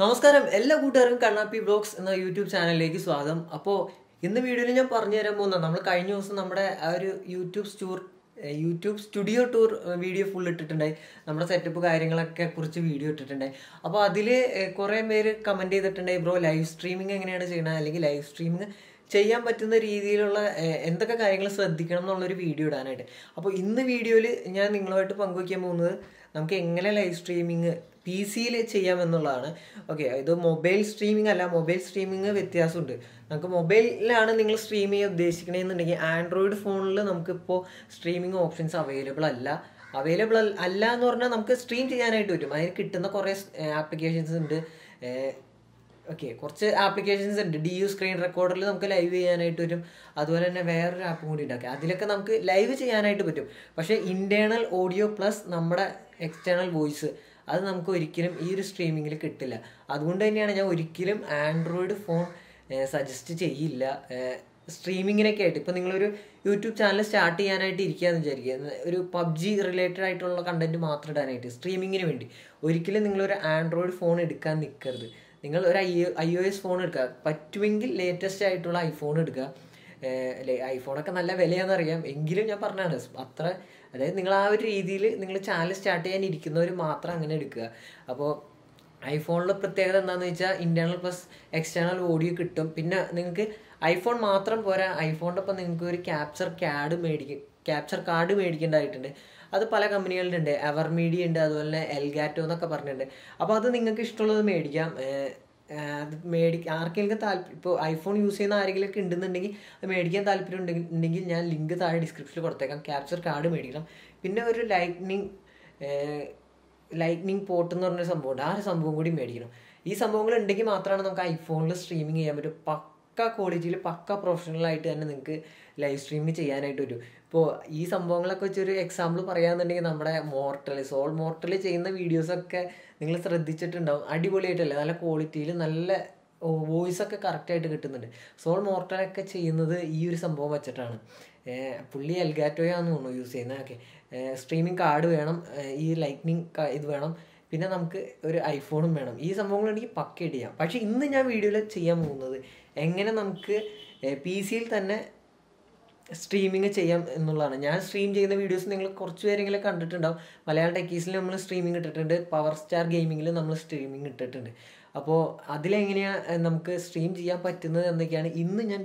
നമസ്കാരം. എല്ലാ കൂട്ടുകാർക്കും കണ്ണാപ്പി ബ്ലോഗ്സ് എന്ന യൂട്യൂബ് ചാനലിലേക്ക് സ്വാഗതം. അപ്പോൾ ഇന്ന് വീഡിയോയിൽ ഞാൻ പറഞ്ഞു തരാൻ പോകുന്ന നമ്മൾ കഴിഞ്ഞ ദിവസം നമ്മുടെ ആ ഒരു YouTube സ്റ്റൂർ YouTube studio tour video full ഇട്ടിട്ടുണ്ടായി. നമ്മുടെ സെറ്റപ്പ് കാര്യങ്ങളൊക്കെ കുറിച്ച് വീഡിയോ ഇട്ടിട്ടുണ്ടായി. അപ്പോൾ അതിൽ കുറേ പേര് കമന്റ് ചെയ്തിട്ടുണ്ടായി ബ്രോ ലൈവ് സ്ട്രീമിംഗ് എങ്ങനെയാണ് ചെയ്യണത് അല്ലെങ്കിൽ ലൈവ് സ്ട്രീമിംഗ് ചെയ്യാൻ പറ്റുന്ന രീതിയിലുള്ള എന്തൊക്കെ കാര്യങ്ങൾ ശ്രദ്ധിക്കണം എന്നുള്ളൊരു വീഡിയോ ഇടാനായിട്ട്. അപ്പോൾ ഇന്ന് വീഡിയോയിൽ ഞാൻ നിങ്ങളുമായിട്ട് പങ്കുവയ്ക്കാൻ പോകുന്നത് നമുക്ക് എങ്ങനെ ലൈവ് സ്ട്രീമിങ് പി സിയിൽ ചെയ്യാമെന്നുള്ളതാണ്. ഓക്കെ ഇത് മൊബൈൽ സ്ട്രീമിംഗ് അല്ല മൊബൈൽ സ്ട്രീമിംഗ് വ്യത്യാസമുണ്ട്. നമുക്ക് മൊബൈലിലാണ് നിങ്ങൾ സ്ട്രീം ചെയ്യാൻ ഉദ്ദേശിക്കണമെന്നുണ്ടെങ്കിൽ ആൻഡ്രോയിഡ് ഫോണിൽ നമുക്കിപ്പോൾ സ്ട്രീമിംഗ് ഓപ്ഷൻസ് അവൈലബിൾ അല്ല. അവൈലബിൾ അല്ല എന്ന് പറഞ്ഞാൽ നമുക്ക് സ്ട്രീം ചെയ്യാനായിട്ട് പറ്റും. അതിന് കിട്ടുന്ന കുറേ ആപ്ലിക്കേഷൻസ് ഉണ്ട്. ഓക്കെ കുറച്ച് ആപ്ലിക്കേഷൻസ് ഉണ്ട്. ഡി യു സ്ക്രീൻ റെക്കോർഡറിൽ നമുക്ക് ലൈവ് ചെയ്യാനായിട്ട് പറ്റും. അതുപോലെ തന്നെ വേറൊരു ആപ്പും കൂടി ഉണ്ടാക്കി. അതിലൊക്കെ നമുക്ക് ലൈവ് ചെയ്യാനായിട്ട് പറ്റും. പക്ഷേ ഇന്റേർണൽ ഓഡിയോ പ്ലസ് നമ്മുടെ എക്സ്റ്റേണൽ വോയിസ് അത് നമുക്ക് ഒരിക്കലും ഈ ഒരു സ്ട്രീമിങ്ങിൽ കിട്ടില്ല. അതുകൊണ്ട് തന്നെയാണ് ഞാൻ ഒരിക്കലും ആൻഡ്രോയിഡ് ഫോൺ സജസ്റ്റ് ചെയ്യില്ല. സ്ട്രീമിങ്ങിനൊക്കെ ആയിട്ട്. ഇപ്പോൾ നിങ്ങളൊരു യൂട്യൂബ് ചാനൽ സ്റ്റാർട്ട് ചെയ്യാനായിട്ട് ഇരിക്കുകയെന്ന് വിചാരിക്കുക. ഒരു പബ്ജി റിലേറ്റഡ് ആയിട്ടുള്ള കണ്ടന്റ് മാത്രം ഇടാനായിട്ട് സ്ട്രീമിങ്ങിന് വേണ്ടി. ഒരിക്കലും നിങ്ങളൊരു ആൻഡ്രോയിഡ് ഫോൺ എടുക്കാൻ നിൽക്കരുത് നിങ്ങൾ ഒരു I I O S phone എടുക്കുക. പറ്റുമെങ്കിൽ ലേറ്റസ്റ്റ് ആയിട്ടുള്ള ഐഫോൺ എടുക്കുക. ഐഫോണൊക്കെ നല്ല വിലയാണെന്നറിയാം. എങ്കിലും ഞാൻ പറഞ്ഞാണ് അത്ര അതായത് നിങ്ങൾ ആ ഒരു രീതിയിൽ നിങ്ങൾ ചാനൽ സ്റ്റാർട്ട് ചെയ്യാൻ ഇരിക്കുന്നവർ മാത്രം അങ്ങനെ എടുക്കുക. അപ്പോൾ ഐഫോണിലെ പ്രത്യേകത എന്താണെന്ന് വെച്ചാൽ ഇന്റേർണൽ പ്ലസ് എക്സ്റ്റേണൽ ഓഡിയോ കിട്ടും. പിന്നെ നിങ്ങൾക്ക് ഐഫോൺ മാത്രം പോരാ. ഐഫോണിന്റെ ഒപ്പം നിങ്ങൾക്ക് ഒരു ക്യാപ്ചർ കാർഡ് മേടിക്കും ക്യാപ്ചർ കാർഡ് മേടിക്കേണ്ടതായിട്ടുണ്ട്. അത് പല കമ്പനികളിലുണ്ട്. എവർ മീഡിയ ഉണ്ട് അതുപോലെ തന്നെ എൽഗാറ്റോ എന്നൊക്കെ പറഞ്ഞിട്ടുണ്ട്. അപ്പോൾ അത് നിങ്ങൾക്ക് ഇഷ്ടമുള്ളത് മേടിക്കാം. അത് മേടി ആർക്കെങ്കിലും താല്പര്യം ഇപ്പോൾ ഐഫോൺ യൂസ് ചെയ്യുന്ന ആരെങ്കിലും ഒക്കെ ഉണ്ടെന്നുണ്ടെങ്കിൽ അത് മേടിക്കാൻ താല്പര്യം ഉണ്ടെങ്കിൽ ഉണ്ടെങ്കിൽ ഞാൻ ലിങ്ക് താഴെ ഡിസ്ക്രിപ്ഷനിൽ കൊടുത്തേക്കാം. ക്യാപ്ചർ കാർഡ് മേടിക്കണം. പിന്നെ ഒരു ലൈറ്റ്നിങ് ലൈറ്റ്നിങ് പോർട്ട് എന്ന് പറഞ്ഞൊരു സംഭവമുണ്ട്. ആ ഒരു സംഭവം കൂടി മേടിക്കണം. ഈ സംഭവങ്ങൾ ഉണ്ടെങ്കിൽ മാത്രമാണ് നമുക്ക് ഐഫോണിൽ സ്ട്രീമിങ് ചെയ്യാൻ പറ്റും. പക്ക ക്വാളിറ്റിയിൽ പക്ക പ്രൊഫഷണൽ ആയിട്ട് തന്നെ നിങ്ങൾക്ക് ലൈവ് സ്ട്രീം ചെയ്യാനായിട്ട് വരും. ഇപ്പോൾ ഈ സംഭവങ്ങളൊക്കെ വെച്ചൊരു എക്സാമ്പിൾ പറയാന്നുണ്ടെങ്കിൽ നമ്മുടെ മോർട്ടൽ സോൾ മോർട്ടൽ ചെയ്യുന്ന വീഡിയോസൊക്കെ നിങ്ങൾ ശ്രദ്ധിച്ചിട്ടുണ്ടാവും. അടിപൊളിയായിട്ടല്ലേ? നല്ല ക്വാളിറ്റിയിൽ നല്ല വോയിസ് ഒക്കെ കറക്റ്റായിട്ട് കിട്ടുന്നുണ്ട്. സോൾ മോർട്ടലൊക്കെ ചെയ്യുന്നത് ഈ ഒരു സംഭവം വെച്ചിട്ടാണ്. പുള്ളി എൽഗാറ്റോയാന്ന് തോന്നുന്നു യൂസ് ചെയ്യുന്നത് ഓക്കെ. സ്ട്രീമിംഗ് കാർഡ് വേണം. ഈ ലൈറ്റ്നിങ് ഇത് വേണം. പിന്നെ നമുക്ക് ഒരു ഐഫോണും വേണം. ഈ സംഭവങ്ങൾ എനിക്ക് പക്കയായിട്ട് ചെയ്യാം പക്ഷേ ഇന്ന് ഞാൻ വീഡിയോയിൽ ചെയ്യാൻ പോകുന്നത് എങ്ങനെ നമുക്ക് പി സിയിൽ തന്നെ സ്ട്രീമിങ് ചെയ്യാം എന്നുള്ളതാണ്. ഞാൻ സ്ട്രീം ചെയ്യുന്ന വീഡിയോസ് നിങ്ങൾ കുറച്ച് പേരെങ്കിലും കണ്ടിട്ടുണ്ടാവും. മലയാളം ടെക്കീസിൽ നമ്മൾ സ്ട്രീമിംഗ് ഇട്ടിട്ടുണ്ട്. പവർ സ്റ്റാർ ഗെയിമിങ്ങിൽ നമ്മൾ സ്ട്രീമിംഗ് ഇട്ടിട്ടുണ്ട്. അപ്പോൾ അതിലെങ്ങനെയാണ് നമുക്ക് സ്ട്രീം ചെയ്യാൻ പറ്റുന്നത് എന്നൊക്കെയാണ് ഇന്ന് ഞാൻ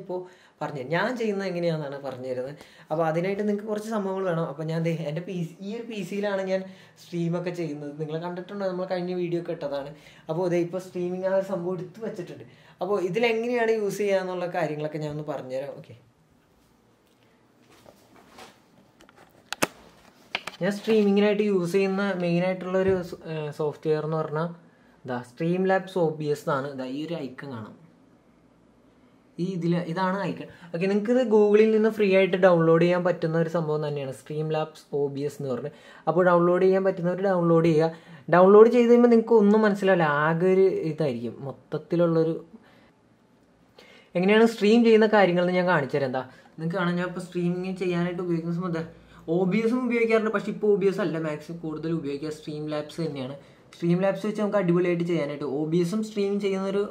പറഞ്ഞത് ഞാൻ ചെയ്യുന്നത് എങ്ങനെയാണെന്നാണ് പറഞ്ഞു തരുന്നത്? അപ്പോൾ അതിനായിട്ട് നിങ്ങൾക്ക് കുറച്ച് സംഭവങ്ങൾ വേണം. അപ്പോൾ ഞാൻ ദേ എന്റെ പി ഈ ഒരു പി സിയിലാണ് ഞാൻ സ്ട്രീമൊക്കെ ചെയ്യുന്നത്. നിങ്ങൾ കണ്ടിട്ടുണ്ടോ? നമ്മൾ കഴിഞ്ഞ വീഡിയോ ഒക്കെ ഇട്ടതാണ്. അപ്പോൾ ഇതേ ഇപ്പോൾ സ്ട്രീമിംഗ് ആ ഒരു സംഭവം എടുത്ത് വെച്ചിട്ടുണ്ട്. അപ്പോൾ ഇതിലെങ്ങനെയാണ് യൂസ് ചെയ്യുക എന്നുള്ള കാര്യങ്ങളൊക്കെ ഞാൻ ഒന്ന് പറഞ്ഞുതരാം ഓക്കെ ഞാൻ സ്ട്രീമിങ്ങിനായിട്ട് യൂസ് ചെയ്യുന്ന മെയിനായിട്ടുള്ളൊരു സോഫ്റ്റ്വെയർ എന്ന് പറഞ്ഞാൽ ഇതാ stream labs O B S എന്നാണ് ഇതാ ഈ ഒരു ഐക്കൺ കാണാം. ഈ ഇതിൽ ഇതാണ് ഐക്കൺ. ഓക്കെ നിങ്ങൾക്ക് ഇത് ഗൂഗിളിൽ നിന്ന് ഫ്രീ ആയിട്ട് ഡൗൺലോഡ് ചെയ്യാൻ പറ്റുന്ന ഒരു സംഭവം തന്നെയാണ്. Stream labs O B S എന്ന് പറഞ്ഞ്. അപ്പോൾ ഡൗൺലോഡ് ചെയ്യാൻ പറ്റുന്നവർ ഡൗൺലോഡ് ചെയ്യുക. ഡൗൺലോഡ് ചെയ്ത് കഴിയുമ്പോൾ നിങ്ങൾക്ക് ഒന്നും മനസ്സിലാവില്ല. ആകെ ഒരു ഇതായിരിക്കും. മൊത്തത്തിലുള്ളൊരു എങ്ങനെയാണ് സ്ട്രീം ചെയ്യുന്ന കാര്യങ്ങൾ ഞാൻ കാണിച്ചു തരാം എന്താ? നിങ്ങൾക്ക് കാണാൻ ഞാൻ ഇപ്പോൾ സ്ട്രീമിങ് ചെയ്യാനായിട്ട് ഉപയോഗിക്കുന്ന സമയത്ത് ഒ ബി എസും ഉപയോഗിക്കാറുണ്ട്. പക്ഷേ ഇപ്പോൾ ഒ ബി എസ് അല്ല. മാക്സിമം കൂടുതൽ ഉപയോഗിക്കുക സ്ട്രീം ലാബ്സ് തന്നെയാണ്. സ്ട്രീം ലാബ്സ് വെച്ച് നമുക്ക് അടിപൊളിയായിട്ട് ചെയ്യാനായിട്ട് ഒ ബി എസും സ്ട്രീം ചെയ്യുന്നൊരു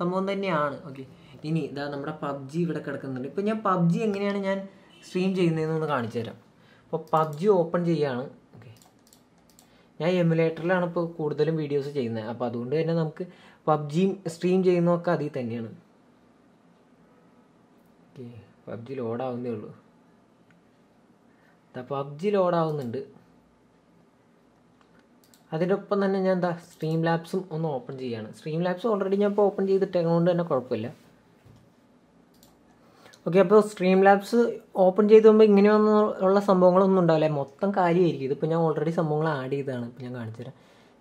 സംഭവം തന്നെയാണ്. ഓക്കെ ഇനി ഇതാ നമ്മുടെ പബ്ജി ഇവിടെ കിടക്കുന്നുണ്ട്. ഇപ്പോൾ ഞാൻ പബ്ജി എങ്ങനെയാണ് ഞാൻ സ്ട്രീം ചെയ്യുന്നതെന്നൊന്ന് കാണിച്ചു തരാം. അപ്പോൾ പബ്ജി ഓപ്പൺ ചെയ്യുകയാണ് ഓക്കെ ഞാൻ എമുലേറ്ററിലാണ് ഇപ്പോൾ കൂടുതലും വീഡിയോസ് ചെയ്യുന്നത്. അപ്പോൾ അതുകൊണ്ട് തന്നെ നമുക്ക് പബ്ജിയും സ്ട്രീം ചെയ്യുന്നതൊക്കെ അതിൽ തന്നെയാണ്. ഓക്കെ പബ്ജി ലോഡാവുന്നേ ഉള്ളൂ. പബ്ജി ലോഡാവുന്നുണ്ട് അതിന്റെ ഒപ്പം തന്നെ ഞാൻ എന്താ സ്ട്രീം ലാബ്സും ഒന്ന് ഓപ്പൺ ചെയ്യുകയാണ് സ്ട്രീം ലാബ്സ് ഓൾറെഡി ഞാൻ ഇപ്പോൾ ഓപ്പൺ ചെയ്തിട്ടേക്കൊണ്ട് തന്നെ കുഴപ്പമില്ല. ഓക്കെ അപ്പോൾ സ്ട്രീം ലാബ്സ് ഓപ്പൺ ചെയ്ത് പോകുമ്പോൾ ഇങ്ങനെ ഉള്ള സംഭവങ്ങളൊന്നും ഉണ്ടാവില്ല. മൊത്തം കാര്യമായിരിക്കും. ഇതിപ്പോൾ ഞാൻ ഓൾറെഡി സംഭവങ്ങൾ ആഡ് ചെയ്തതാണ്. ഇപ്പോൾ ഞാൻ കാണിച്ചു തരാം.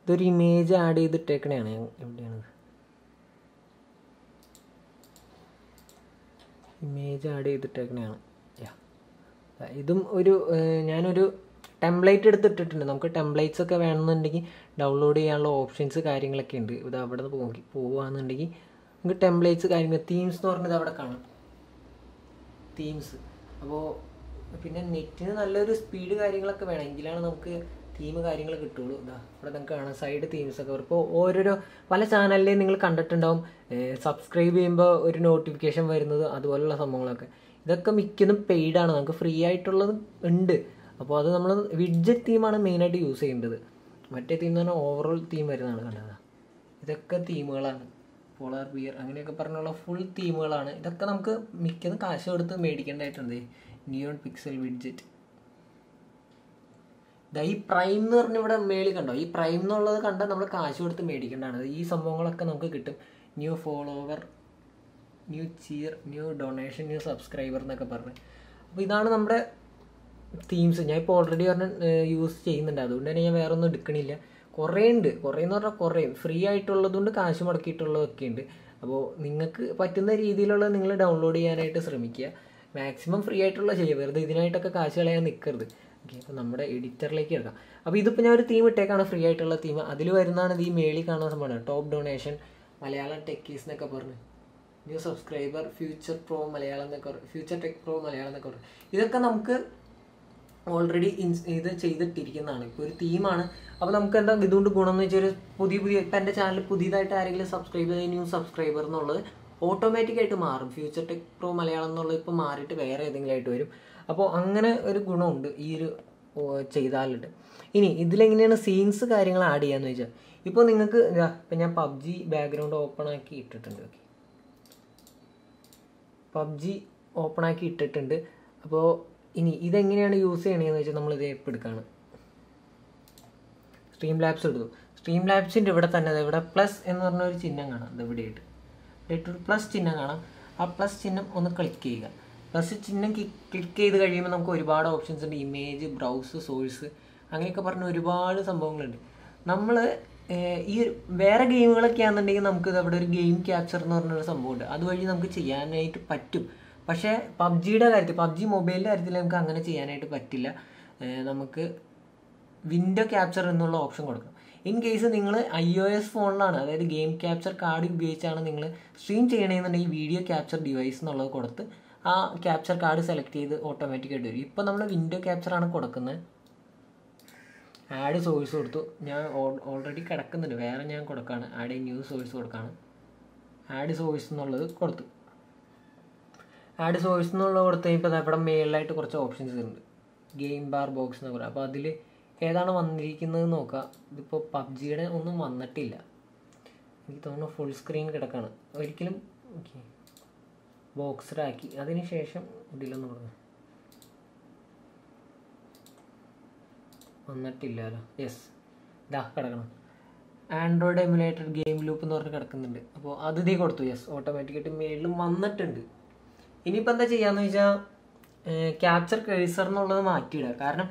ഇതൊരു ഇമേജ് ആഡ് ചെയ്തിട്ടേക്കണേയാണ്. ഞാൻ എവിടെയാണത്? ഇമേജ് ആഡ് ചെയ്തിട്ടേക്കണേയാണ്. ഇതും ഒരു ഞാനൊരു ടെംപ്ലേറ്റ് എടുത്തിട്ടിട്ടുണ്ട്. നമുക്ക് ടെംപ്ലേറ്റ്സ് ഒക്കെ വേണമെന്നുണ്ടെങ്കിൽ ഡൗൺലോഡ് ചെയ്യാനുള്ള ഓപ്ഷൻസ് കാര്യങ്ങളൊക്കെ ഉണ്ട്. ഇത് അവിടെ നിന്ന് പോവുകയാണെന്നുണ്ടെങ്കിൽ നമുക്ക് ടെംപ്ലേറ്റ്സ് കാര്യങ്ങൾ തീംസ് എന്ന് പറഞ്ഞത് അവിടെ കാണാം. തീംസ് അപ്പോൾ പിന്നെ നെറ്റിന് നല്ലൊരു സ്പീഡ് കാര്യങ്ങളൊക്കെ വേണം. എങ്കിലാണ് നമുക്ക് തീം കാര്യങ്ങൾ കിട്ടുള്ളൂ. ഇതാ ഇവിടെ നിങ്ങൾക്ക് കാണാം. സൈഡ് തീംസ് ഒക്കെ. ഇപ്പോൾ ഓരോരോ പല ചാനലിലെയും നിങ്ങൾ കണ്ടിട്ടുണ്ടാവും. സബ്സ്ക്രൈബ് ചെയ്യുമ്പോൾ ഒരു നോട്ടിഫിക്കേഷൻ വരുന്നത് അതുപോലുള്ള സംഭവങ്ങളൊക്കെ. ഇതൊക്കെ മിക്കതും പെയ്ഡാണ് നമുക്ക് ഫ്രീ ആയിട്ടുള്ളത് ഉണ്ട്. അപ്പോൾ അത് നമ്മൾ വിഡ്ജറ്റ് തീമാണ് മെയിനായിട്ട് യൂസ് ചെയ്യേണ്ടത്. മറ്റേ തീം എന്ന് പറഞ്ഞാൽ ഓവറോൾ തീം വരുന്നതാണ് കണ്ടത്. ഇതൊക്കെ തീമുകളാണ് പോളാർ ബിയർ അങ്ങനെയൊക്കെ പറഞ്ഞുള്ള ഫുൾ തീമുകളാണ് ഇതൊക്കെ നമുക്ക് മിക്കതും കാശ് കൊടുത്ത് മേടിക്കേണ്ടതായിട്ടുണ്ട്. നിയോൺ പിക്സൽ വിഡ്ജറ്റ് ഇതാ ഈ പ്രൈം എന്ന് പറഞ്ഞ ഇവിടെ മേളിൽ കണ്ടോ? ഈ പ്രൈം എന്നുള്ളത് കണ്ടാൽ നമ്മൾ കാശ് കൊടുത്ത് മേടിക്കേണ്ടതാണ്. ഈ സംഭവങ്ങളൊക്കെ നമുക്ക് കിട്ടും. New follower new cheer new donation new subscriber എന്നൊക്കെ പറഞ്ഞ്. അപ്പോൾ ഇതാണ് നമ്മുടെ തീംസ് ഞാൻ ഇപ്പോൾ ഓൾറെഡി പറഞ്ഞ യൂസ് ചെയ്യുന്നുണ്ട്. അതുകൊണ്ട് തന്നെ ഞാൻ വേറെ ഒന്നും എടുക്കണില്ല. കുറേ ഉണ്ട് കുറേ എന്ന് പറഞ്ഞാൽ കുറേ. ഫ്രീ ആയിട്ടുള്ളതുകൊണ്ട് കാശ് മുടക്കിയിട്ടുള്ളതൊക്കെ ഉണ്ട് അപ്പോൾ നിങ്ങൾക്ക് പറ്റുന്ന രീതിയിലുള്ള നിങ്ങൾ ഡൗൺലോഡ് ചെയ്യാനായിട്ട് ശ്രമിക്കുക. മാക്സിമം ഫ്രീ ആയിട്ടുള്ള ചെയ്യുക വെറുതെ ഇതിനായിട്ടൊക്കെ കാശ് കളയാൻ നിൽക്കരുത് ഓക്കെ അപ്പോൾ നമ്മുടെ എഡിറ്ററിലേക്ക് എടുക്കാം അപ്പോൾ ഇതിപ്പോൾ ഞാൻ ഒരു തീം ഇട്ടേക്കാണ്. ഫ്രീ ആയിട്ടുള്ള തീം അതിൽ വരുന്നതാണ് ഈ മേളിൽ കാണുന്ന സംഭവമാണ്. ടോപ്പ് ഡൊണേഷൻ മലയാളം ടെക്കീസ് എന്നൊക്കെ പറഞ്ഞ്. New subscriber future pro Malayalam എന്നൊക്കെ ഫ്യൂച്ചർ ടെക് പ്രോ മലയാളം എന്നൊക്കെ പറഞ്ഞു. ഇതൊക്കെ നമുക്ക് ഓൾറെഡി ഇത് ചെയ്തിട്ടിരിക്കുന്നതാണ്. ഇപ്പോൾ ഒരു തീമാണ് അപ്പോൾ നമുക്ക് എന്താ ഇതുകൊണ്ട് ഗുണം എന്ന് വെച്ചാൽ പുതിയ പുതിയ ഇപ്പം എന്റെ ചാനൽ പുതിയതായിട്ട് ആരെങ്കിലും സബ്സ്ക്രൈബ് ചെയ്ത ന്യൂ സബ്സ്ക്രൈബർ എന്നുള്ളത് ഓട്ടോമാറ്റിക് ആയിട്ട് മാറും. ഫ്യൂച്ചർ ടെക് പ്രോ മലയാളം എന്നുള്ളത് ഇപ്പോൾ മാറിയിട്ട് വേറെ ഏതെങ്കിലും ആയിട്ട് വരും. അപ്പോൾ അങ്ങനെ ഒരു ഗുണമുണ്ട് ഈ ഒരു ചെയ്താലുണ്ട് ഇനി ഇതിലെങ്ങനെയാണ് സീൻസ് കാര്യങ്ങൾ ആഡ് ചെയ്യാന്ന് വെച്ചാൽ ഇപ്പോൾ നിങ്ങൾക്ക് ഇപ്പം ഞാൻ പബ്ജി ബാക്ക്ഗ്രൗണ്ട് ഓപ്പൺ ആക്കി ഇട്ടിട്ടുണ്ട് ഓക്കെ പബ്ജി ഓപ്പൺ ആക്കി ഇട്ടിട്ടുണ്ട്. അപ്പോൾ ഇനി ഇതെങ്ങനെയാണ് യൂസ് ചെയ്യണതെന്ന് വെച്ചാൽ നമ്മൾ ഇത് ഇപ്പോൾ എടുക്കുകയാണ് സ്ട്രീം ലാബ്സ് എടുത്തു. സ്ട്രീം ലാബ്സിന്റെ ഇവിടെ തന്നെ ഇവിടെ പ്ലസ് എന്ന് പറഞ്ഞ ഒരു ചിഹ്നം കാണാം. ഇത് ഇവിടെ ആയിട്ട് ഇവിടെ ഒരു പ്ലസ് ചിഹ്നം കാണാം. ആ പ്ലസ് ചിഹ്നം ഒന്ന് ക്ലിക്ക് ചെയ്യുക. പ്ലസ് ചിഹ്നം ക്ലിക്ക് ചെയ്ത് കഴിയുമ്പോൾ നമുക്ക് ഒരുപാട് ഓപ്ഷൻസ് ഉണ്ട്. ഇമേജ് ബ്രൗസ് സോഴ്സ് അങ്ങനെയൊക്കെ പറഞ്ഞ ഒരുപാട് സംഭവങ്ങളുണ്ട്. നമ്മൾ ഈ വേറെ ഗെയിമുകളൊക്കെ ആണെന്നുണ്ടെങ്കിൽ നമുക്ക് അവിടെ ഒരു ഗെയിം ക്യാപ്ചർ എന്ന് പറഞ്ഞൊരു സംഭവമുണ്ട്. അതുവഴി നമുക്ക് ചെയ്യാനായിട്ട് പറ്റും. പക്ഷേ പബ്ജിയുടെ കാര്യത്തിൽ പബ്ജി മൊബൈലിന്റെ കാര്യത്തിൽ നമുക്ക് അങ്ങനെ ചെയ്യാനായിട്ട് പറ്റില്ല. നമുക്ക് വിൻഡോ ക്യാപ്ചർ എന്നുള്ള ഓപ്ഷൻ കൊടുക്കണം ഇൻ കേസ് നിങ്ങൾ ഐ ഒ എസ് ഫോണിലാണ് അതായത് ഗെയിം ക്യാപ്ചർ കാർഡ് ഉപയോഗിച്ചാണ് നിങ്ങൾ സ്ട്രീം ചെയ്യണമെന്നുണ്ടെങ്കിൽ വീഡിയോ ക്യാപ്ചർ ഡിവൈസ് എന്നുള്ളത് കൊടുത്ത് ആ ക്യാപ്ചർ കാർഡ് സെലക്ട് ചെയ്ത് ഓട്ടോമാറ്റിക്കായിട്ട് വരും. ഇപ്പോൾ നമ്മൾ വിൻഡോ ക്യാപ്ചറാണ് കൊടുക്കുന്നത് ആഡ് സോഴ്സ് കൊടുത്തു. ഞാൻ ഓൾറെഡി കിടക്കുന്നുണ്ട്. വേറെ ഞാൻ കൊടുക്കുകയാണ് ആഡ് ന്യൂ സോഴ്സ് കൊടുക്കുകയാണ് ആഡ് സോഴ്സ് എന്നുള്ളത് കൊടുത്തു. ആഡ് സോഴ്സ് എന്നുള്ള കൊടുത്ത് കഴിഞ്ഞപ്പോൾ ഇവിടെ മേളിലായിട്ട് കുറച്ച് ഓപ്ഷൻസ് ഉണ്ട് ഗെയിം ബാർ ബോക്സ് എന്ന് പറയുക അപ്പോൾ അതിൽ ഏതാണ് വന്നിരിക്കുന്നത് നോക്കുക ഇതിപ്പോൾ പബ്ജിയുടെ ഒന്നും വന്നിട്ടില്ല. എനിക്ക് തോന്നുന്നു ഫുൾ സ്ക്രീൻ കിടക്കാണ്. ഒരിക്കലും ഓക്കെ ബോക്സറാക്കി അതിന് ശേഷം ഇതിലൊന്ന് പറഞ്ഞു വന്നിട്ടില്ലല്ലോ. യെസ് ഇതാ കിടക്കണം. ആൻഡ്രോയിഡ് എമുലേറ്റഡ് ഗെയിം ലൂപ്പ് എന്ന് പറഞ്ഞ് കിടക്കുന്നുണ്ട്. അപ്പോൾ അത് കൊടുത്തു. യെസ് ഓട്ടോമാറ്റിക്കായിട്ട് മേളിലും വന്നിട്ടുണ്ട്. ഇനിയിപ്പോൾ എന്താ ചെയ്യാന്ന് വെച്ചാൽ ക്യാപ്ചർ കേഴ്സർ എന്നുള്ളത് മാറ്റിയിടുക. കാരണം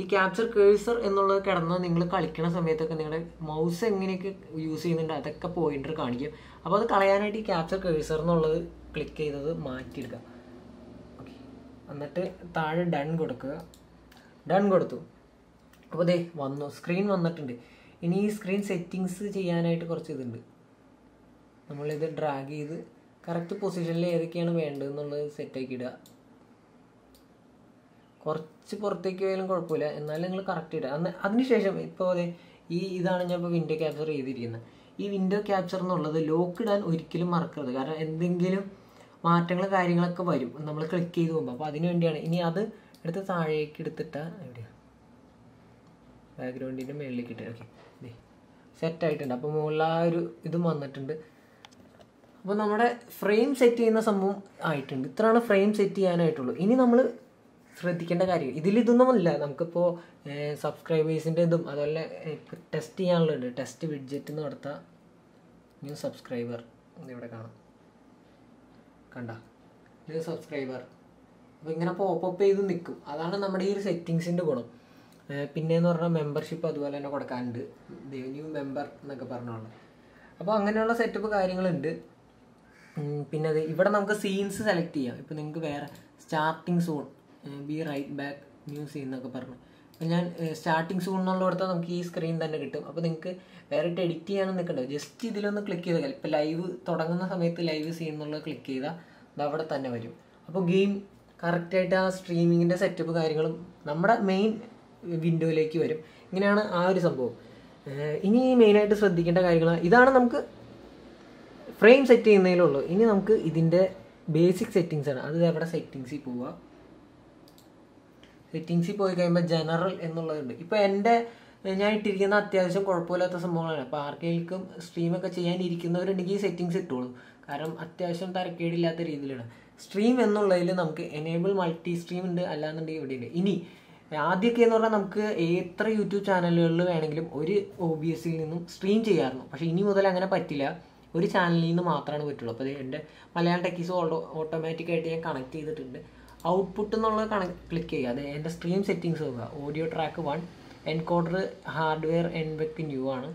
ഈ ക്യാപ്ചർ കേഴ്സർ എന്നുള്ളത് കിടന്ന് നിങ്ങൾ കളിക്കുന്ന സമയത്തൊക്കെ നിങ്ങളുടെ മൗസ് എങ്ങനെയൊക്കെ യൂസ് ചെയ്യുന്നുണ്ട് അതൊക്കെ പോയിന്റർ കാണിക്കും. അപ്പോൾ അത് കളയാനായിട്ട് ഈ ക്യാപ്ചർ കേഴ്സർ എന്നുള്ളത് ക്ലിക്ക് ചെയ്തത് മാറ്റിയെടുക്കുക ഓക്കെ എന്നിട്ട് താഴെ ഡൺ കൊടുക്കുക. ഡൺ കൊടുത്തു. അപ്പോൾ ദേ വന്നു. സ്ക്രീൻ വന്നിട്ടുണ്ട്. ഇനി ഈ സ്ക്രീൻ സെറ്റിങ്സ് ചെയ്യാനായിട്ട് കുറച്ച് ഇതുണ്ട്. നമ്മളിത് ഡ്രാഗ് ചെയ്ത് കറക്റ്റ് പൊസിഷനിൽ ഏതൊക്കെയാണ് വേണ്ടതെന്നുള്ളത് സെറ്റാക്കി ഇടുക. കുറച്ച് പുറത്തേക്ക് പോയാലും കുഴപ്പമില്ല. എന്നാലും നിങ്ങൾ കറക്റ്റ് ഇടുക. അന്ന് അതിനുശേഷം ഇപ്പോൾ അതെ ഈ ഇതാണ് ഞാൻ ഇപ്പോൾ വിൻഡോ ക്യാപ്ചർ ചെയ്തിരിക്കുന്നത് ഈ വിൻഡോ ക്യാപ്ചർ എന്നുള്ളത് ലോക്ക് ഇടാൻ ഒരിക്കലും മറക്കരുത്. കാരണം എന്തെങ്കിലും മാറ്റങ്ങൾ കാര്യങ്ങളൊക്കെ വരും. നമ്മൾ ക്ലിക്ക് ചെയ്ത് പോകുമ്പോൾ അപ്പോൾ അതിനുവേണ്ടിയാണ് ഇനി അത് എടുത്ത് താഴേക്ക് എടുത്തിട്ടാൽ എവിടെയാണ് ബാക്ക്ഗ്രൗണ്ടിന്റെ മുകളിലേക്ക് ഇട്ട്. ഓക്കെ സെറ്റ് ആയിട്ടുണ്ട്. അപ്പോൾ മുകളിൽ ആ ഒരു ഇതും വന്നിട്ടുണ്ട്. അപ്പോൾ നമ്മുടെ ഫ്രെയിം സെറ്റ് ചെയ്യുന്ന സംഭവം ആയിട്ടുണ്ട്. ഇത്രയാണ് ഫ്രെയിം സെറ്റ് ചെയ്യാനായിട്ടുള്ളൂ. ഇനി നമ്മൾ ശ്രദ്ധിക്കേണ്ട കാര്യം ഇതിൽ ഇതൊന്നുമല്ല നമുക്കിപ്പോൾ സബ്സ്ക്രൈബേഴ്സിന്റെ ഇതും അതുപോലെ ടെസ്റ്റ് ചെയ്യാനുള്ളത് ടെസ്റ്റ് വിഡ്ജറ്റ് എന്ന് കൊടുത്താൽ ന്യൂ സബ്സ്ക്രൈബർ ഇവിടെ കാണാം. കണ്ട? ന്യൂ സബ്സ്ക്രൈബർ അപ്പോൾ ഇങ്ങനെ പോപ്പപ്പ് ചെയ്ത് നിൽക്കും. അതാണ് നമ്മുടെ ഈ ഒരു സെറ്റിങ്സിന്റെ ഗുണം. പിന്നെയെന്ന് പറഞ്ഞാൽ മെമ്പർഷിപ്പ് അതുപോലെ തന്നെ കൊടുക്കാനുണ്ട്. ന്യൂ മെമ്പർ എന്നൊക്കെ പറഞ്ഞോളൂ അപ്പോൾ അങ്ങനെയുള്ള സെറ്റപ്പ് കാര്യങ്ങളുണ്ട്. പിന്നെ അത് ഇവിടെ നമുക്ക് സീൻസ് സെലക്ട് ചെയ്യാം. ഇപ്പം നിങ്ങൾക്ക് വേറെ starting soon be right back new scene എന്നൊക്കെ പറഞ്ഞു. അപ്പം ഞാൻ സ്റ്റാർട്ടിങ് സോൺ എന്നുള്ള കൊടുത്താൽ നമുക്ക് ഈ സ്ക്രീൻ തന്നെ കിട്ടും. അപ്പോൾ നിങ്ങൾക്ക് വേറെ എഡിറ്റ് ചെയ്യാനൊന്നും നിൽക്കണ്ട ജസ്റ്റ് ഇതിലൊന്ന് ക്ലിക്ക് ചെയ്താൽ ഇപ്പോൾ ലൈവ് തുടങ്ങുന്ന സമയത്ത് ലൈവ് സീൻ എന്നുള്ളത് ക്ലിക്ക് ചെയ്താൽ അത് അവിടെ തന്നെ വരും. അപ്പോൾ ഗെയിം കറക്റ്റായിട്ട് ആ സ്ട്രീമിങ്ങിന്റെ സെറ്റപ്പ് കാര്യങ്ങളും നമ്മുടെ മെയിൻ വിൻഡോയിലേക്ക് വരും. ഇങ്ങനെയാണ് ആ ഒരു സംഭവം. ഇനി മെയിനായിട്ട് ശ്രദ്ധിക്കേണ്ട കാര്യങ്ങൾ ഇതാണ് നമുക്ക് ഫ്രെയിം സെറ്റ് ചെയ്യുന്നതിലുള്ളൂ ഇനി നമുക്ക് ഇതിന്റെ ബേസിക് സെറ്റിങ്സ് ആണ്. അത് അവിടെ സെറ്റിങ്സിൽ പോവുക സെറ്റിങ്സിൽ പോയി കഴിയുമ്പോൾ ജനറൽ എന്നുള്ളതുണ്ട്. ഇപ്പോൾ എന്റെ ഞാൻ ഇട്ടിരിക്കുന്ന അത്യാവശ്യം കുഴപ്പമില്ലാത്ത സംഭവങ്ങളാണ്. അപ്പോൾ ആർക്കെങ്കിലും സ്ട്രീമൊക്കെ ചെയ്യാൻ ഈ സെറ്റിങ്സ് ഇട്ടോളൂ. കാരണം അത്യാവശ്യം തരക്കേടില്ലാത്ത രീതിയിലാണ്. സ്ട്രീം എന്നുള്ളതിൽ നമുക്ക് എനേബിൾ മൾട്ടി സ്ട്രീം ഉണ്ട്. അല്ലാന്നുണ്ടെങ്കിൽ ഇവിടെ ഉണ്ട് ഇനി ആദ്യമൊക്കെ എന്ന് പറഞ്ഞാൽ നമുക്ക് എത്ര യൂട്യൂബ് ചാനലുകളിൽ വേണമെങ്കിലും ഒരു ഒ ബി എസിൽ നിന്നും സ്ട്രീം ചെയ്യാമായിരുന്നു. പക്ഷേ ഇനി മുതൽ അങ്ങനെ പറ്റില്ല. ഒരു ചാനലിൽ നിന്ന് മാത്രമാണ് പറ്റുള്ളൂ. അപ്പോൾ എന്റെ മലയാളം ടെക്കീസ് ഓട്ടോമാറ്റിക്കായിട്ട് ഞാൻ കണക്ട് ചെയ്തിട്ടുണ്ട്. ഔട്ട്പുട്ട് എന്നുള്ളത് കണക്ട് ക്ലിക്ക് ചെയ്യുക. അത് എന്റെ സ്ട്രീം സെറ്റിങ്സ് നോക്കുക. Audio track one encoder hardware NVENC new ആണ്.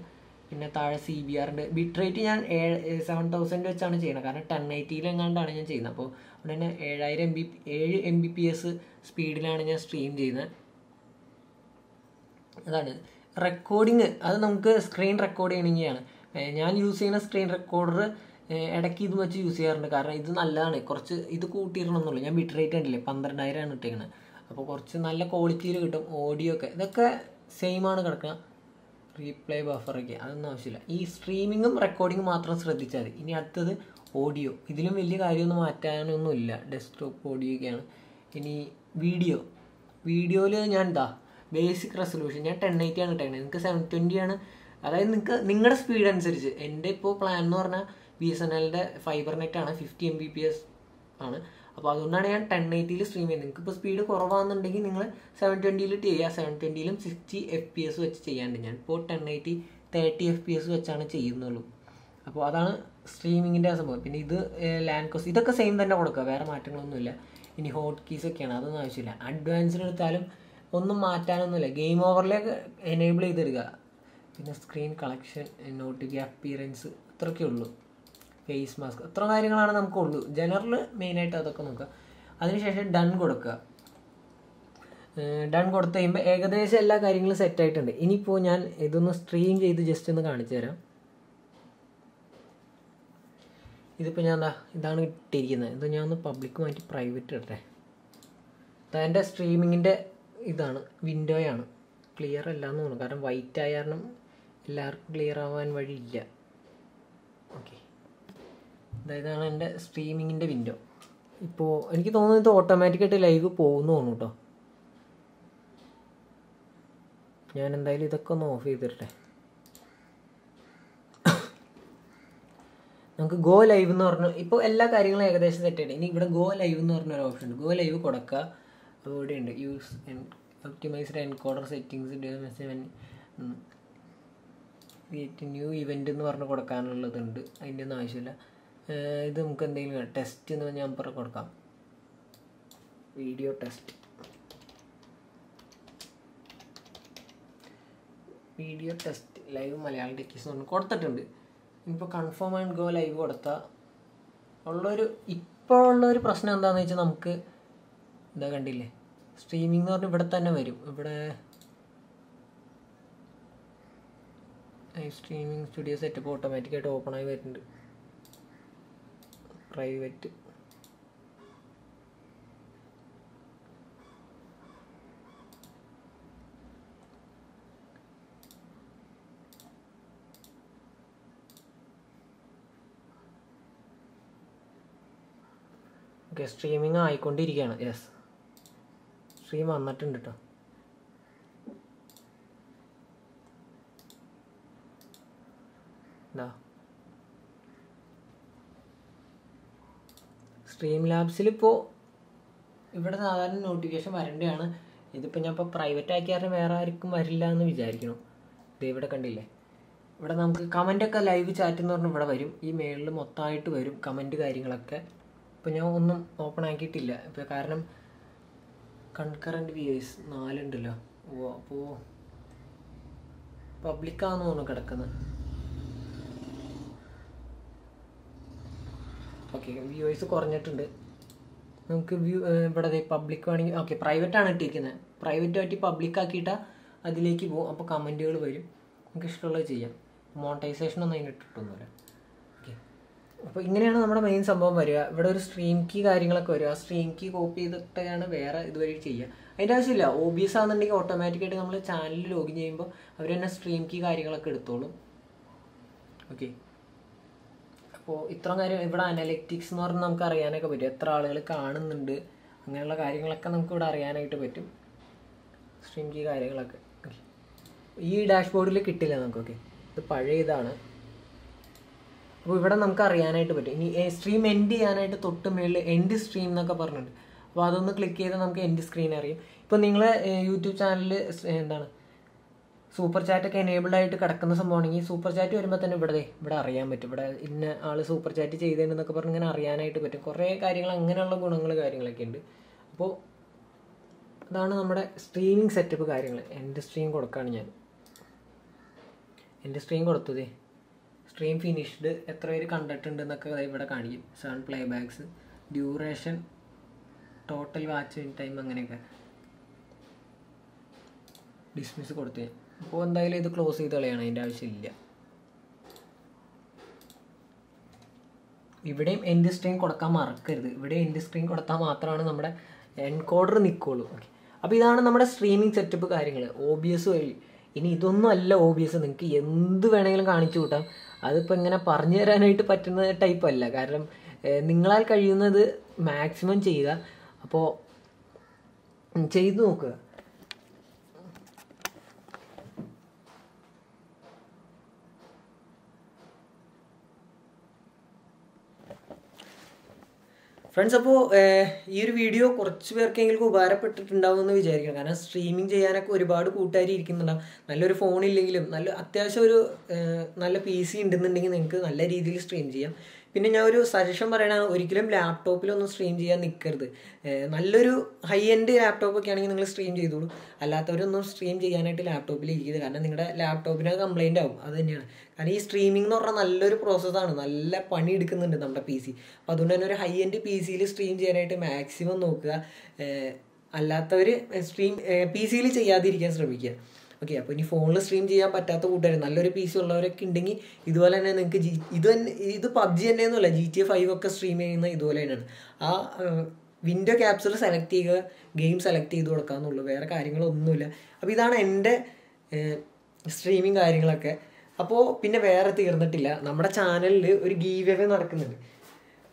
പിന്നെ താഴെ സി ബി ആറിന്റെ ബിറ്റ് റേറ്റ് ഞാൻ ഏഴ് സെവൻ തൗസൻഡ് വെച്ചാണ് ചെയ്യുന്നത്. കാരണം ടെൻ എയ്റ്റിയിൽ എങ്ങാണ്ടാണ് ഞാൻ ചെയ്യുന്നത്. അപ്പോൾ അവിടെ തന്നെ ഏഴായിരം എം ബി ഏഴ് എം ബി പി എസ് സ്പീഡിലാണ് ഞാൻ സ്ട്രീം ചെയ്യുന്നത്. അതാണ്. റെക്കോർഡിങ് അത് നമുക്ക് സ്ക്രീൻ റെക്കോർഡ് ചെയ്യണമെങ്കിലാണ് ഞാൻ യൂസ് ചെയ്യുന്ന സ്ക്രീൻ റെക്കോർഡർ ഇടയ്ക്ക് ഇത് വെച്ച് യൂസ് ചെയ്യാറുണ്ട്. കാരണം ഇത് നല്ലതാണ്. കുറച്ച് ഇത് കൂട്ടിയിടണമെന്നുള്ളൂ. ഞാൻ ബിറ്റ് റേറ്റ് ഉണ്ടല്ലേ പന്ത്രണ്ടായിരമാണ് ഇട്ടേക്കുന്നത് അപ്പോൾ കുറച്ച് നല്ല ക്വാളിറ്റിയിൽ കിട്ടും ഓഡിയോ ഒക്കെ. ഇതൊക്കെ സെയിം ആണ് കിടക്കുക റീപ്ലേ ബഫറൊക്കെ അതൊന്നും ആവശ്യമില്ല. ഈ സ്ട്രീമിങ്ങും റെക്കോർഡിങ്ങും മാത്രം ശ്രദ്ധിച്ചാൽ മതി. ഇനി അടുത്തത് ഓഡിയോ ഇതിലും വലിയ കാര്യമൊന്നും മാറ്റാനൊന്നുമില്ല. ഡെസ്ക്ടോപ്പ് ഓഡിയോ ഒക്കെയാണ്. ഇനി വീഡിയോ വീഡിയോയിൽ ഞാൻ എന്താ ബേസിക് റെസൊല്യൂഷൻ ഞാൻ ടെൻ എയ്റ്റി ആണ് ഇട്ടേക്കുന്നത് എനിക്ക് സെവൻ ട്വന്റി ആണ്. അതായത് നിങ്ങൾക്ക് നിങ്ങളുടെ സ്പീഡ് അനുസരിച്ച്. എന്റെ ഇപ്പോൾ പ്ലാൻ എന്ന് പറഞ്ഞാൽ ബി എസ് എൻ എല്ലിന്റെ ഫൈബർ നെറ്റ് ആണ് fifty M B P S ആണ്. അപ്പോൾ അതുകൊണ്ടാണ് ഞാൻ ടെൻ എയ്റ്റിയിൽ സ്ട്രീം ചെയ്യുന്നത്. നിങ്ങൾക്ക് ഇപ്പോൾ സ്പീഡ് കുറവാണെന്നുണ്ടെങ്കിൽ നിങ്ങൾ സെവൻ ട്വന്റിയിൽ ചെയ്യുക സെവൻ ട്വന്റിയിലും സിക്സ്റ്റി എഫ് പി എസ് വെച്ച് ചെയ്യാണ്ട് ഞാൻ. ഇപ്പോൾ ten eighty thirty F P S വെച്ചാണ് ചെയ്യുന്നുള്ളൂ. അപ്പോൾ അതാണ് സ്ട്രീമിങ്ങിന്റെ സംഭവം. പിന്നെ ഇത് ലാൻഡ് കോസ് ഇതൊക്കെ സെയിം തന്നെ കൊടുക്കുക വേറെ മാറ്റങ്ങളൊന്നുമില്ല. ഇനി ഹോട്ട് കീസ് ഒക്കെയാണ്. അതൊന്നും ആവശ്യമില്ല. അഡ്വാൻസ്ഡ് എടുത്താലും ഒന്നും മാറ്റാനൊന്നുമില്ല. ഗെയിം ഓവറിലേക്ക് എനേബിൾ ചെയ്തെടുക്കുക. പിന്നെ സ്ക്രീൻ കളക്ഷൻ നോട്ടിക്ക് അപ്പിയറൻസ് ഇത്രയൊക്കെ ഉള്ളൂ. ഫേസ് മാസ്ക് അത്ര കാര്യങ്ങളാണ് നമുക്കുള്ളൂ. ജനറൽ മെയിനായിട്ട് അതൊക്കെ നോക്കുക. അതിനുശേഷം ഡൺ കൊടുക്കുക. ഡൺ കൊടുത്തു കഴിയുമ്പോൾ ഏകദേശം എല്ലാ കാര്യങ്ങളും സെറ്റ് ആയിട്ടുണ്ട്. ഇനിയിപ്പോൾ ഞാൻ ഇതൊന്ന് സ്ട്രീം ചെയ്ത് ജസ്റ്റ് ഒന്ന് കാണിച്ചു തരാം. ഇതിപ്പോൾ ഞാൻ ഇതാണ് ഇട്ടിരിക്കുന്നത്. ഇത് ഞാൻ ഒന്ന് പബ്ലിക് മാറ്റി പ്രൈവറ്റ് ഇടട്ടെ. എന്റെ സ്ട്രീമിങ്ങിന്റെ ഇതാണ്. വിൻഡോയാണ് ക്ലിയർ അല്ല എന്ന് തോന്നുന്നു. കാരണം വൈറ്റ് ആയ കാരണം എല്ലാവർക്കും ക്ലിയർ ആവാൻ വഴിയില്ല. ഓക്കെ ഇതാണ് എന്റെ സ്ട്രീമിങ്ങിന്റെ വിൻഡോ ഇപ്പോൾ എനിക്ക് തോന്നുന്നത് ഇത് ഓട്ടോമാറ്റിക്കായിട്ട് ലൈവ് പോകുന്നു തോന്നുന്നു കേട്ടോ ഞാൻ എന്തായാലും ഇതൊക്കെ ഒന്ന് ഓഫ് ചെയ്തിട്ടെ. നമുക്ക് ഗോ ലൈവ് എന്ന് പറഞ്ഞ ഇപ്പോൾ എല്ലാ കാര്യങ്ങളും ഏകദേശം തെറ്റാണ് ഇനി ഇവിടെ ഗോ ലൈവ് എന്ന് പറഞ്ഞ ഒരു ഓപ്ഷൻ ഉണ്ട് ഗോ ലൈവ് കൊടുക്കുക അതുകൂടെ ഉണ്ട് use optimised encoder settings gate new event എന്ന് പറഞ്ഞ് കൊടുക്കാനുള്ളതുണ്ട്. അതിന്റെ ഒന്നും ആവശ്യമില്ല. ഇത് നമുക്ക് എന്തെങ്കിലും ടെസ്റ്റ് എന്ന് ഞാൻ പറഞ്ഞ് കൊടുക്കാം. Video test video test live Malayalam techies എന്ന് കൊടുത്തിട്ടുണ്ട്. ഇപ്പോൾ കൺഫേം ആൻഡ് ഗോ ലൈവ് കൊടുത്താൽ ഉള്ളൊരു ഇപ്പോൾ ഉള്ളൊരു പ്രശ്നം എന്താണെന്ന് വെച്ചാൽ നമുക്ക് എന്താ കണ്ടില്ലേ? സ്ട്രീമിംഗ് എന്ന് പറഞ്ഞാൽ ഇവിടെ തന്നെ വരും. ഇവിടെ സ്ട്രീമിംഗ് സ്റ്റുഡിയോ സെറ്റപ്പ് ഓട്ടോമാറ്റിക്കായിട്ട് ഓപ്പൺ ആയി വരുന്നുണ്ട്. പ്രൈവറ്റ് ഓക്കെ സ്ട്രീമിംഗ് ആയിക്കൊണ്ടിരിക്കുകയാണ്. യെസ് സ്ട്രീം വന്നിട്ടുണ്ട് കേട്ടോ എന്താ സ്ട്രീം ലാബ്സിൽ ഇപ്പോൾ ഇവിടെ സാധാരണ നോട്ടിഫിക്കേഷൻ വരേണ്ടതാണ്. ഇതിപ്പോൾ ഞാൻ ഇപ്പോൾ പ്രൈവറ്റ് ആക്കിയാലും വേറെ ആർക്കും വരില്ല എന്ന് വിചാരിക്കണം ഇത് ഇവിടെ കണ്ടില്ലേ? ഇവിടെ നമുക്ക് കമന്റൊക്കെ ലൈവ് ചാറ്റ് എന്ന് പറഞ്ഞാൽ ഇവിടെ വരും. ഈ മെയിലിൽ മൊത്തമായിട്ട് വരും കമന്റ് കാര്യങ്ങളൊക്കെ. ഇപ്പോൾ ഞാൻ ഒന്നും ഓപ്പൺ ആക്കിയിട്ടില്ല. ഇപ്പോൾ കാരണം കൺകറന്റ് വ്യൂസ് നാലുണ്ടല്ലോ. ഓ അപ്പോൾ പബ്ലിക്കാന്ന് തോന്നുന്നു കിടക്കുന്നത്? ഓക്കെ വ്യൂവേഴ്സ് കുറഞ്ഞിട്ടുണ്ട്. നമുക്ക് വ്യൂ ഇവിടെ പബ്ലിക് വേണമെങ്കിൽ ഓക്കെ പ്രൈവറ്റ് ആണ് ഇട്ടിരിക്കുന്നത്. പ്രൈവറ്റ് ആയിട്ട് പബ്ലിക് ആക്കിയിട്ടാൽ അതിലേക്ക് പോകും. അപ്പോൾ കമന്റുകൾ വരും. നമുക്ക് ഇഷ്ടമുള്ളത് ചെയ്യാം. മോണിറ്റൈസേഷൻ ഒന്നും അതിന് ഇട്ടിട്ടൊന്നുമില്ല. ഓക്കെ അപ്പോൾ ഇങ്ങനെയാണ് നമ്മുടെ മെയിൻ സംഭവം വരിക. ഇവിടെ ഒരു സ്ട്രീം കീ കാര്യങ്ങളൊക്കെ വരും ആ സ്ട്രീം കീ കോപ്പി ചെയ്തിട്ടാണ് വേറെ ഇതുവഴി ചെയ്യുക. അതിന്റെ ആവശ്യമില്ല. ഒ ബി എസ് ആണെന്നുണ്ടെങ്കിൽ ഓട്ടോമാറ്റിക്കായിട്ട് നമ്മൾ ചാനലിൽ ലോഗിൻ ചെയ്യുമ്പോൾ അവർ തന്നെ സ്ട്രീം കീ കാര്യങ്ങളൊക്കെ എടുത്തോളും. ഓക്കെ അപ്പോൾ ഇത്ര കാര്യം ഇവിടെ അനലറ്റിക്സ് എന്ന് പറഞ്ഞാൽ നമുക്ക് അറിയാനൊക്കെ പറ്റും. എത്ര ആളുകൾ കാണുന്നുണ്ട് അങ്ങനെയുള്ള കാര്യങ്ങളൊക്കെ നമുക്ക് ഇവിടെ അറിയാനായിട്ട് പറ്റും. സ്ട്രീം കീ കാര്യങ്ങളൊക്കെ. ഈ ഡാഷ്ബോർഡിൽ കിട്ടില്ല നമുക്ക് ഓക്കെ ഇത് പഴയ ഇതാണ് അപ്പോൾ ഇവിടെ നമുക്ക് അറിയാനായിട്ട് പറ്റും. ഇനി സ്ട്രീം എൻഡ് ചെയ്യാനായിട്ട് തൊട്ട് മേളിൽ എൻഡ് സ്ട്രീം എന്നൊക്കെ പറഞ്ഞിട്ടുണ്ട്. അപ്പോൾ അതൊന്ന് ക്ലിക്ക് ചെയ്താൽ നമുക്ക് എൻഡ് സ്ക്രീൻ അറിയും. ഇപ്പോൾ നിങ്ങളെ യൂട്യൂബ് ചാനലിൽ എന്താണ് സൂപ്പർ ചാറ്റ് ഒക്കെ എനേബിൾഡ് ആയിട്ട് കിടക്കുന്ന സംഭവമാണെങ്കിൽ സൂപ്പർ ചാറ്റ് വരുമ്പോൾ തന്നെ ഇവിടെ ഇവിടെ അറിയാൻ പറ്റും. ഇവിടെ ഇന്ന ആൾ സൂപ്പർ ചാറ്റ് ചെയ്തതെന്നൊക്കെ പറഞ്ഞ് ഇങ്ങനെ അറിയാനായിട്ട് പറ്റും. കുറേ കാര്യങ്ങൾ അങ്ങനെയുള്ള ഗുണങ്ങൾ കാര്യങ്ങളൊക്കെ ഉണ്ട്. അപ്പോൾ അതാണ് നമ്മുടെ സ്ട്രീമിംഗ് സെറ്റപ്പ് കാര്യങ്ങൾ എന്റെ സ്ട്രീം കൊടുക്കുകയാണ് ഞാൻ. എന്റെ സ്ട്രീം കൊടുത്തതേ സ്ട്രീം ഫിനിഷ്ഡ് എത്ര പേര് കണ്ടിട്ടുണ്ട് എന്നൊക്കെ ഇവിടെ കാണിക്കും. Seven playbacks duration total watch time അങ്ങനെയൊക്കെ. ഡിസ്മിസ് കൊടുത്ത് അപ്പോൾ എന്തായാലും ഇത് ക്ലോസ് ചെയ്ത് കളയണം അതിന്റെ ആവശ്യമില്ല. ഇവിടെയും എൻഡ് സ്ക്രീൻ കൊടുക്കാൻ മറക്കരുത്. ഇവിടെ എൻഡ് സ്ക്രീൻ കൊടുത്താൽ മാത്രമാണ് നമ്മുടെ എൻകോഡർ നിൽക്കുള്ളൂ ഓക്കെ അപ്പോൾ ഇതാണ് നമ്മുടെ സ്ട്രീമിംഗ് സെറ്റപ്പ് കാര്യങ്ങൾ ഒ ബി എസ് വഴി. ഇനി ഇതൊന്നും അല്ല ഒ ബി എസ് നിങ്ങൾക്ക് എന്ത് വേണമെങ്കിലും കാണിച്ചു കൂട്ടാം. അതിപ്പോൾ ഇങ്ങനെ പറഞ്ഞു തരാനായിട്ട് പറ്റുന്ന ടൈപ്പ് അല്ല. കാരണം നിങ്ങളാൽ കഴിയുന്നത് മാക്സിമം ചെയ്യുക അപ്പോൾ ചെയ്തു നോക്കുക ഫ്രണ്ട്സ് അപ്പോൾ ഈ ഒരു വീഡിയോ കുറച്ച് പേർക്കെങ്കിലും ഉപകാരപ്പെട്ടിട്ടുണ്ടാവും എന്ന് വിചാരിക്കണം. കാരണം സ്ട്രീമിംഗ് ചെയ്യാനൊക്കെ ഒരുപാട് കൂട്ടുകാരി ഇരിക്കുന്നുണ്ടാവും നല്ലൊരു ഫോണില്ലെങ്കിലും നല്ല അത്യാവശ്യം ഒരു നല്ല പി സി ഉണ്ടെന്നുണ്ടെങ്കിൽ നിങ്ങൾക്ക് നല്ല രീതിയിൽ സ്ട്രീം ചെയ്യാം. പിന്നെ ഞാൻ ഒരു സജഷൻ പറയണ ഒരിക്കലും ലാപ്ടോപ്പിലൊന്നും സ്ട്രീം ചെയ്യാൻ നിൽക്കരുത് നല്ലൊരു ഹൈ എൻഡ് ലാപ്ടോപ്പ് ഒക്കെ ആണെങ്കിൽ നിങ്ങൾ സ്ട്രീം ചെയ്തോളൂ. അല്ലാത്തവരൊന്നും സ്ട്രീം ചെയ്യാനായിട്ട് ലാപ്ടോപ്പിൽ ഇരിക്കരുത്. കാരണം നിങ്ങളുടെ ലാപ്ടോപ്പിന് കംപ്ലൈന്റ് ആവും. അത് തന്നെയാണ്. കാരണം ഈ സ്ട്രീമിംഗ് എന്ന് പറഞ്ഞാൽ നല്ലൊരു പ്രോസസ്സാണ് നല്ല പണി എടുക്കുന്നുണ്ട് നമ്മുടെ പി സി അപ്പോൾ അതുകൊണ്ട് തന്നെ ഒരു ഹൈ എൻഡ് പി സിയിൽ സ്ട്രീം ചെയ്യാനായിട്ട് മാക്സിമം നോക്കുക. അല്ലാത്തവർ സ്ട്രീം പി സിയിൽ ചെയ്യാതിരിക്കാൻ ശ്രമിക്കുക. ഓക്കെ അപ്പോൾ ഇനി ഫോണിൽ സ്ട്രീം ചെയ്യാൻ പറ്റാത്ത കൂട്ടുകാർ നല്ലൊരു പി സി ഉള്ളവരൊക്കെ ഉണ്ടെങ്കിൽ ഇതുപോലെ തന്നെ നിങ്ങൾക്ക് ജി ഇത് തന്നെ ഇത് പബ്ജി തന്നെ എന്നല്ല ജി ടി എ ഫൈവ് ഒക്കെ സ്ട്രീം ചെയ്യുന്ന ഇതുപോലെ തന്നെയാണ്. ആ വിൻഡോ ക്യാപ്ചർ സെലക്ട് ചെയ്യുക ഗെയിം സെലക്ട് ചെയ്ത് കൊടുക്കാമെന്നുള്ളൂ വേറെ കാര്യങ്ങളൊന്നുമില്ല. അപ്പോൾ ഇതാണ് എന്റെ സ്ട്രീമിങ് കാര്യങ്ങളൊക്കെ. അപ്പോൾ പിന്നെ വേറെ തീർന്നിട്ടില്ല. നമ്മുടെ ചാനലിൽ ഒരു ഗീവ് നടക്കുന്നുണ്ട്.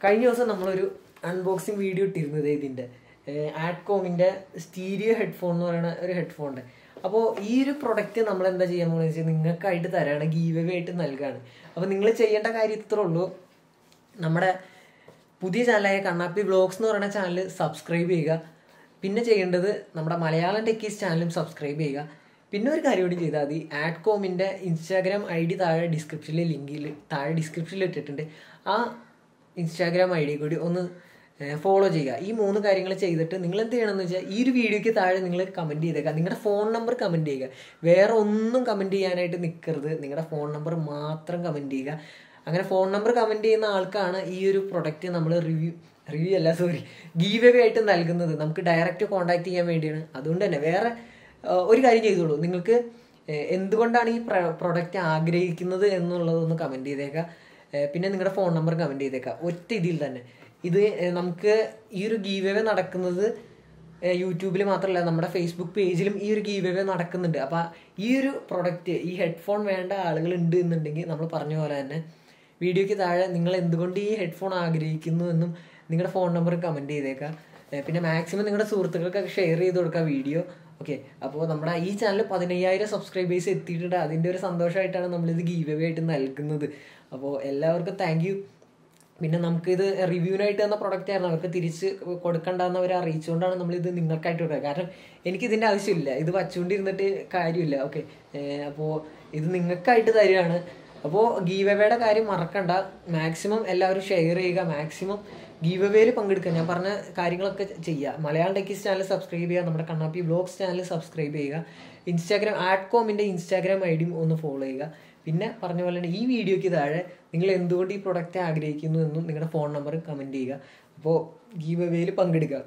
കഴിഞ്ഞ ദിവസം നമ്മളൊരു അൺബോക്സിങ് വീഡിയോ ഇട്ടിരുന്നത് ഇതിന്റെ. ആഡ്കോമിന്റെ സ്റ്റീരിയോ ഹെഡ്ഫോൺ എന്ന് പറയുന്ന ഒരു ഹെഡ്ഫോണിന്റെ അപ്പോൾ ഈ ഒരു പ്രൊഡക്റ്റ് നമ്മൾ എന്താ ചെയ്യാൻ പോകുന്നത് വെച്ചാൽ നിങ്ങൾക്കായിട്ട് തരാണ് ഗീവ് അവേ ആയിട്ട് നൽകാണ്. അപ്പോൾ നിങ്ങൾ ചെയ്യേണ്ട കാര്യം ഇത്രേ ഉള്ളൂ. നമ്മുടെ പുതിയ ചാനലായ കണ്ണാപ്പി ബ്ലോഗ്സ് എന്ന് പറയുന്ന ചാനൽ സബ്സ്ക്രൈബ് ചെയ്യുക. പിന്നെ ചെയ്യേണ്ടത് നമ്മുടെ മലയാളം ടെക്കീസ് ചാനലും സബ്സ്ക്രൈബ് ചെയ്യുക. പിന്നെ ഒരു കാര്യം കൂടി ചെയ്താൽ മതി. ആഡ് കോമിന്റെ ഇൻസ്റ്റാഗ്രാം ഐ ഡി താഴെ ഡിസ്ക്രിപ്ഷനിൽ ലിങ്കിൽ താഴെ ഡിസ്ക്രിപ്ഷനിൽ ഇട്ടിട്ടുണ്ട്. ആ ഇൻസ്റ്റാഗ്രാം ഐ ഡി കൂടി ഒന്ന് ഫോളോ ചെയ്യുക. ഈ മൂന്ന് കാര്യങ്ങൾ ചെയ്തിട്ട് നിങ്ങൾ എന്ത് ചെയ്യണമെന്ന് വെച്ചാൽ ഈ ഒരു വീഡിയോയ്ക്ക് താഴെ നിങ്ങൾ കമന്റ് ചെയ്തേക്കുക നിങ്ങളുടെ ഫോൺ നമ്പർ കമന്റ് ചെയ്യുക. വേറെ ഒന്നും കമന്റ് ചെയ്യാനായിട്ട് നിൽക്കരുത് നിങ്ങളുടെ ഫോൺ നമ്പർ മാത്രം കമന്റ് ചെയ്യുക. അങ്ങനെ ഫോൺ നമ്പർ കമന്റ് ചെയ്യുന്ന ആൾക്കാണ് ഈ ഒരു പ്രൊഡക്റ്റ് നമ്മൾ റിവ്യൂ റിവ്യൂ അല്ല സോറി ഗീവ് അവേ ആയിട്ട് നൽകുന്നത്. നമുക്ക് ഡയറക്റ്റ് കോൺടാക്ട് ചെയ്യാൻ വേണ്ടിയാണ്. അതുകൊണ്ട് തന്നെ വേറെ ഒരു കാര്യം ചെയ്തോളൂ. നിങ്ങൾക്ക് എന്തുകൊണ്ടാണ് ഈ പ്രൊഡക്റ്റ് ആഗ്രഹിക്കുന്നത് എന്നുള്ളതൊന്ന് കമന്റ് ചെയ്തേക്കാം. പിന്നെ നിങ്ങളുടെ ഫോൺ നമ്പർ കമന്റ് ചെയ്തേക്കാം. ഒറ്റ ഇതിൽ തന്നെ. ഇത് നമുക്ക് ഈ ഒരു ഗീവ് നടക്കുന്നത് യൂട്യൂബിൽ മാത്രമല്ല നമ്മുടെ ഫേസ്ബുക്ക് പേജിലും ഈ ഒരു ഗീവ് നടക്കുന്നുണ്ട്. അപ്പോൾ ഈ ഒരു പ്രൊഡക്റ്റ് ഈ ഹെഡ്ഫോൺ വേണ്ട ആളുകൾ ഉണ്ട് എന്നുണ്ടെങ്കിൽ നമ്മൾ പറഞ്ഞ പോലെ തന്നെ വീഡിയോയ്ക്ക് താഴെ നിങ്ങൾ എന്തുകൊണ്ട് ഈ ഹെഡ്ഫോൺ ആഗ്രഹിക്കുന്നു എന്നും നിങ്ങളുടെ ഫോൺ നമ്പർ കമന്റ് ചെയ്തേക്കാം. പിന്നെ മാക്സിമം നിങ്ങളുടെ സുഹൃത്തുക്കൾക്കൊക്കെ ഷെയർ ചെയ്ത് കൊടുക്കുക വീഡിയോ. ഓക്കെ അപ്പോൾ നമ്മുടെ ഈ ചാനൽ പതിനയ്യായിരം സബ്സ്ക്രൈബേഴ്സ് എത്തിയിട്ടുണ്ട്. അതിന്റെ ഒരു സന്തോഷമായിട്ടാണ് നമ്മളിത് ഗീവ് ആയിട്ട് നൽകുന്നത്. അപ്പോൾ എല്ലാവർക്കും താങ്ക് പിന്നെ നമുക്ക് നമുക്കിത് റിവ്യൂവിനായിട്ട് തന്ന പ്രൊഡക്റ്റ് ആയിരുന്നു. അവർക്ക് തിരിച്ച് കൊടുക്കണ്ടെന്ന് അവർ അറിയിച്ചുകൊണ്ടാണ് നമ്മളിത് നിങ്ങൾക്കായിട്ട് കൊടുക്കുക കാരണം എനിക്ക് ഇതിന്റെ ആവശ്യമില്ല. ഇത് വച്ചുകൊണ്ടിരുന്നിട്ട് കാര്യമില്ല. ഓക്കെ അപ്പോൾ ഇത് നിങ്ങൾക്കായിട്ട് തരികയാണ്. അപ്പോൾ ഗീവവേയുടെ കാര്യം മറക്കണ്ട. മാക്സിമം എല്ലാവരും ഷെയർ ചെയ്യുക. മാക്സിമം ഗീവവേയിൽ പങ്കെടുക്കുക. ഞാൻ പറഞ്ഞ കാര്യങ്ങളൊക്കെ ചെയ്യുക മലയാളം ടെക്കീസ് ചാനൽ സബ്സ്ക്രൈബ് ചെയ്യുക. നമ്മുടെ കണ്ണാപ്പി ബ്ലോഗ്സ് ചാനൽ സബ്സ്ക്രൈബ് ചെയ്യുക. ഇൻസ്റ്റാഗ്രാം ആഡ്കോമിന്റെ ഇൻസ്റ്റാഗ്രാം ഐ ഡിയും ഒന്ന് ഫോളോ ചെയ്യുക. പിന്നെ പറഞ്ഞ പോലെ തന്നെ ഈ വീഡിയോയ്ക്ക് താഴെ നിങ്ങൾ എന്തുകൊണ്ട് ഈ പ്രൊഡക്റ്റ് ആഗ്രഹിക്കുന്നു എന്നും നിങ്ങളുടെ ഫോൺ നമ്പർ കമന്റ് ചെയ്യുക. അപ്പോൾ ഗീവ് അവേയിൽ പങ്കെടുക്കുക.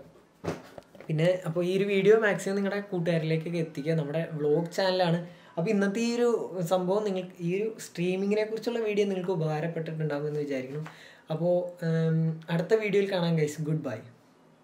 പിന്നെ അപ്പോൾ ഈ ഒരു വീഡിയോ മാക്സിമം നിങ്ങളുടെ കൂട്ടുകാരിലേക്കൊക്കെ എത്തിക്കുക. നമ്മുടെ വ്ളോഗ് ചാനലാണ് അപ്പോൾ ഇന്നത്തെ ഈ ഒരു സംഭവം നിങ്ങൾ ഈ ഒരു സ്ട്രീമിങ്ങിനെ കുറിച്ചുള്ള വീഡിയോ നിങ്ങൾക്ക് ഉപകാരപ്പെട്ടിട്ടുണ്ടാകുമെന്ന് വിചാരിക്കുന്നു. അപ്പോൾ അടുത്ത വീഡിയോയിൽ കാണാൻ ഗൈസ് ഗുഡ് ബൈ